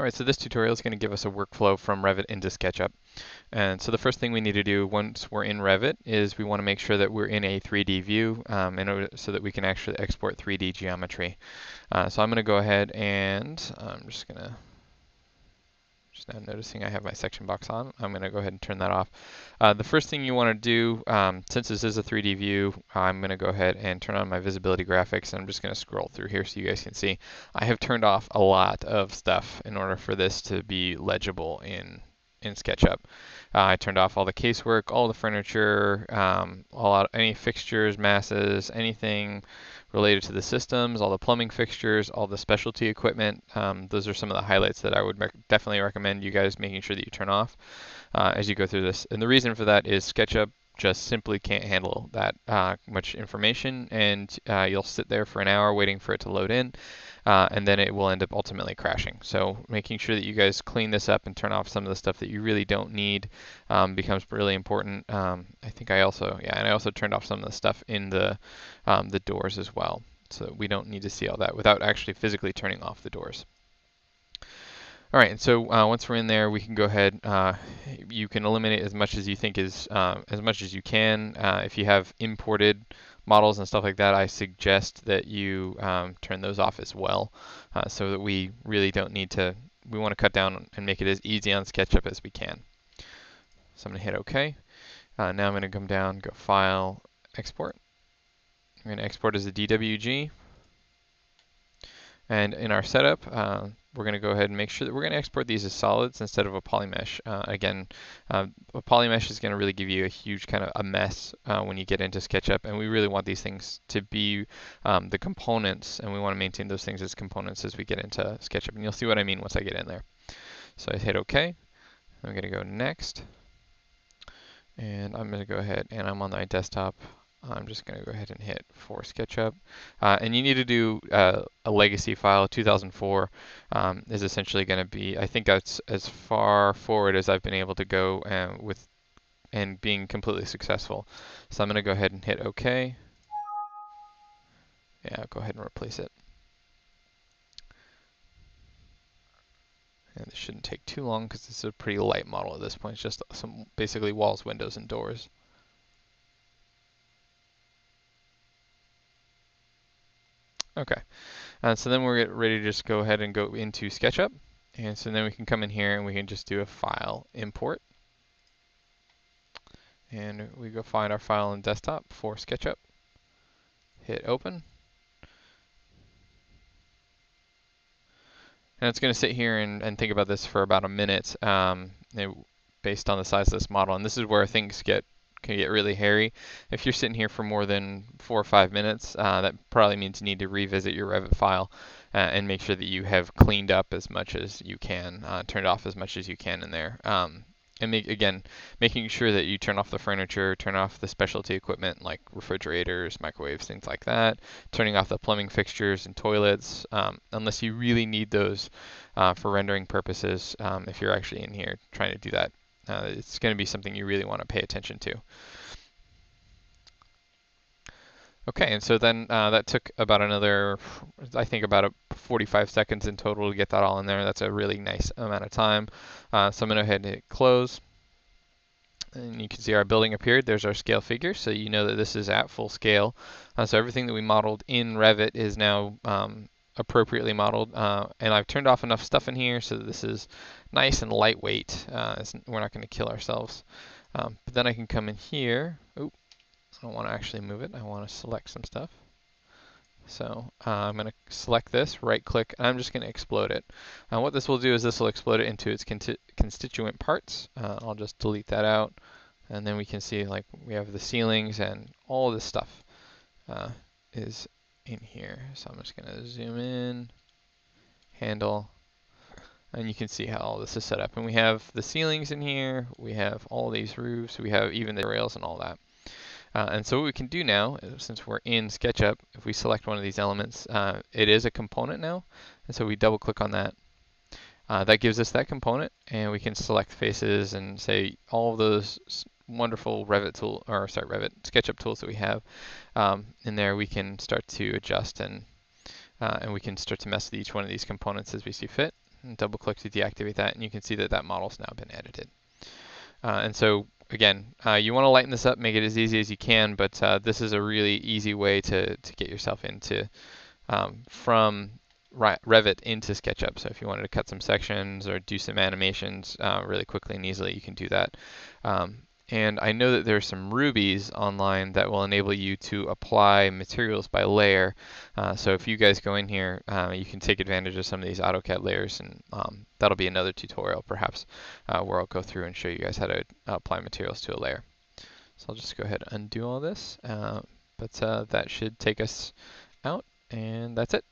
All right, so this tutorial is going to give us a workflow from Revit into SketchUp. And so the first thing we need to do once we're in Revit is we want to make sure that we're in a 3D view um, in order so that we can actually export 3D geometry. Uh, so I'm going to go ahead and I'm just going to just now noticing I have my section box on. I'm going to go ahead and turn that off. Uh, the first thing you want to do, um, since this is a 3D view, I'm going to go ahead and turn on my visibility graphics. And I'm just going to scroll through here so you guys can see. I have turned off a lot of stuff in order for this to be legible in in SketchUp. Uh, I turned off all the casework, all the furniture, um, all out, any fixtures, masses, anything related to the systems, all the plumbing fixtures, all the specialty equipment. Um, those are some of the highlights that I would rec definitely recommend you guys making sure that you turn off uh, as you go through this. And the reason for that is SketchUp just simply can't handle that uh, much information and uh, you'll sit there for an hour waiting for it to load in uh, and then it will end up ultimately crashing. So making sure that you guys clean this up and turn off some of the stuff that you really don't need um, becomes really important. Um, I think I also, yeah, and I also turned off some of the stuff in the, um, the doors as well. So we don't need to see all that without actually physically turning off the doors. All right, and so uh, once we're in there, we can go ahead. Uh, you can eliminate as much as you think is uh, as much as you can. Uh, if you have imported models and stuff like that, I suggest that you um, turn those off as well, uh, so that we really don't need to. We want to cut down and make it as easy on SketchUp as we can. So I'm going to hit OK. Uh, now I'm going to come down, go File, Export. I'm going to export as a DWG. And in our setup, we're going to go ahead and make sure that we're going to export these as solids instead of a polymesh. Uh, again, uh, a polymesh is going to really give you a huge kind of a mess uh, when you get into SketchUp, and we really want these things to be um, the components, and we want to maintain those things as components as we get into SketchUp. And you'll see what I mean once I get in there. So I hit OK. I'm going to go next. And I'm going to go ahead and I'm on my desktop. I'm just going to go ahead and hit for SketchUp. Uh, and you need to do uh, a legacy file. 2004 um, is essentially going to be, I think that's as far forward as I've been able to go uh, with and being completely successful. So I'm going to go ahead and hit OK. Yeah, go ahead and replace it. And this shouldn't take too long because it's a pretty light model at this point. It's just some basically walls, windows, and doors. Okay, uh, so then we're ready to just go ahead and go into SketchUp. And so then we can come in here and we can just do a file import. And we go find our file in desktop for SketchUp. Hit open. And it's going to sit here and, and, think about this for about a minute um, based on the size of this model. And this is where things get can get really hairy. If you're sitting here for more than four or five minutes, uh, that probably means you need to revisit your Revit file uh, and make sure that you have cleaned up as much as you can, uh, turned off as much as you can in there. Um, and make, again, making sure that you turn off the furniture, turn off the specialty equipment like refrigerators, microwaves, things like that. Turning off the plumbing fixtures and toilets, um, unless you really need those uh, for rendering purposes. Um, if you're actually in here trying to do that uh, it's going to be something you really want to pay attention to. Okay, and so then uh, that took about another, I think about a 45 seconds in total to get that all in there. That's a really nice amount of time. Uh, so I'm going to go ahead and hit close. And you can see our building appeared. There's our scale figure, so you know that this is at full scale. Uh, so everything that we modeled in Revit is now um, appropriately modeled. Uh, and I've turned off enough stuff in here so this is nice and lightweight. Uh, we're not going to kill ourselves. Um, but then I can come in here. Oop, I don't want to actually move it. I want to select some stuff. So uh, I'm going to select this, right click, and I'm just going to explode it. Uh, what this will do is this will explode it into its constituent parts. Uh, I'll just delete that out. And then we can see like we have the ceilings and all this stuff uh, is in here. So I'm just going to zoom in, handle, and you can see how all this is set up. And we have the ceilings in here, we have all these roofs, we have even the rails and all that. Uh, and so what we can do now, since we're in SketchUp, if we select one of these elements, uh, it is a component now. And so we double click on that. Uh, that gives us that component, and we can select faces and say all those wonderful Revit tool, or sorry, Revit SketchUp tools that we have. Um, in there we can start to adjust and uh, and we can start to mess with each one of these components as we see fit. double click to deactivate that, and you can see that that model's now been edited. Uh, and so again, uh, you want to lighten this up, make it as easy as you can, but uh, this is a really easy way to, to get yourself into um, from Revit into SketchUp. So if you wanted to cut some sections or do some animations uh, really quickly and easily, you can do that. Um, and I know that there's some Rubies online that will enable you to apply materials by layer. Uh, so if you guys go in here, uh, you can take advantage of some of these AutoCAD layers, and um, that'll be another tutorial perhaps uh, where I'll go through and show you guys how to apply materials to a layer. So I'll just go ahead and undo all this, uh, but uh, that should take us out, and that's it.